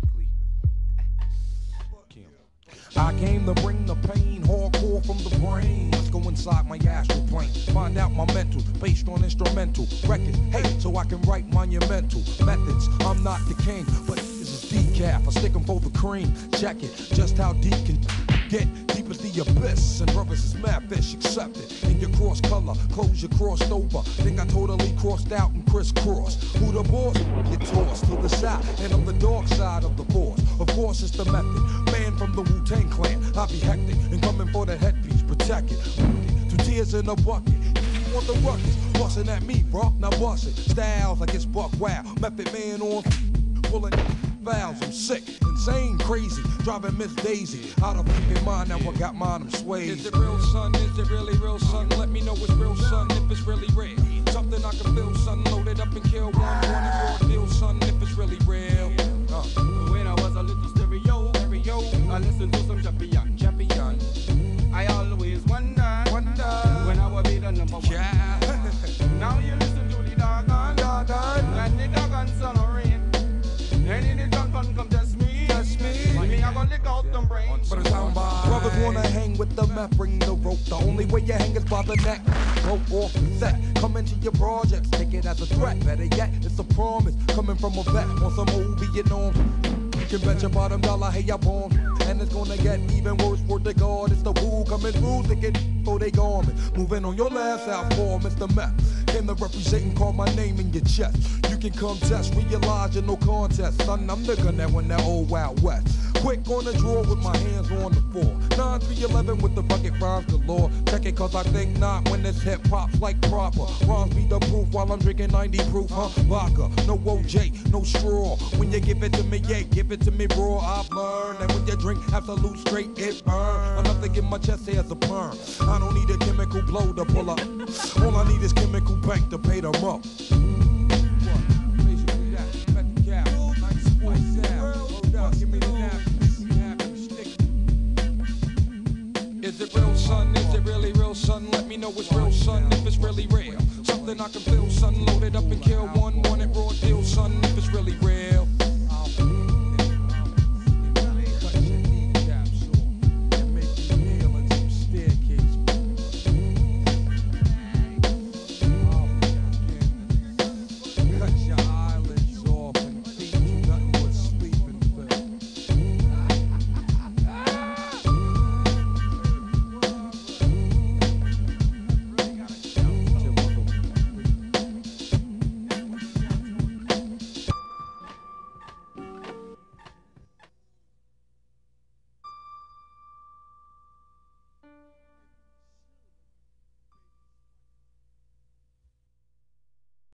basically. Kim. I came to bring the pain, hardcore from the brain. Let's go inside my astral plane. Find out my mental, based on instrumental records. Hey, so I can write monumental methods. I'm not the king, but this is decaf. I stick 'em for the cream. Check it, just how deep can get. Deep as the abyss, and rubbers is mad fish it. Your cross color, clothes you crossed over. Think I totally crossed out and crisscrossed. Who the boss? Get tossed to the side, and on the dark side of the force. Of course, it's the method. Man from the Wu Tang clan, I be hectic and coming for the headpiece, protect it. Two tears in a bucket. You want the ruckus, bustin' at me, bro. Now bust it. Styles like it's buck wow. Method man on pulling fouls. I'm sick, insane, crazy, driving Miss Daisy out of fucking mind. Now I got mine, I'm swayed. Is it real, son? Is it really real, son? Let me know it's real, son, if it's really real. Something I can feel, son. Load it up and kill one. One and raw deal, son, if it's really real. Wanna hang with the meth, bring the rope. The only way you hang is by the neck. Rope off set, come into your projects, take it as a threat. Better yet, it's a promise coming from a vet on some old. You can bet your bottom dollar, hey, I born. And it's gonna get even worse for the God. It's the Wu coming through, thinking for they garment. Moving on your last out for Mr. Meth. Came to represent and call my name in your chest. You can come test, realize you're no contest. Son, I'm the gun that won that old Wild West. Quick on the draw with my hands on the floor. 9 3 11 with the bucket rhymes galore. Check it cause I think not when this hip hop's like proper. Rhymes be the proof while I'm drinking 90 proof, huh? Vodka, no OJ, no straw. When you give it to me, yeah, give it to me raw. I've learned that when you drink Absolut straight, it burn. Enough to get my chest hair as a perm. I don't need a chemical blow to pull up. All I need is Chemical Bank to pay them up. know was real, son.